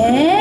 えー